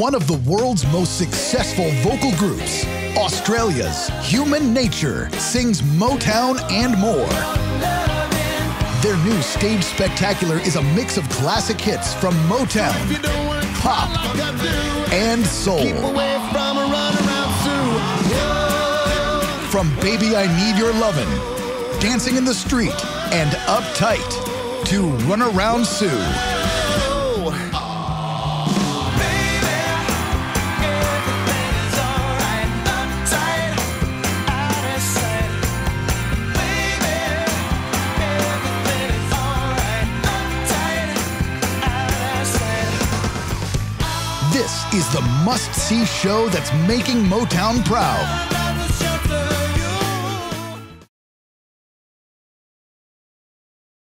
one of the world's most successful vocal groups, Australia's Human Nature sings Motown and more. Their new stage spectacular is a mix of classic hits from Motown, pop, and soul. From Baby I Need Your Lovin', Dancing in the Street, and Uptight to Run Around Sue. This is the must see show that's making Motown proud.